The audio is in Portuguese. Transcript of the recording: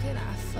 que I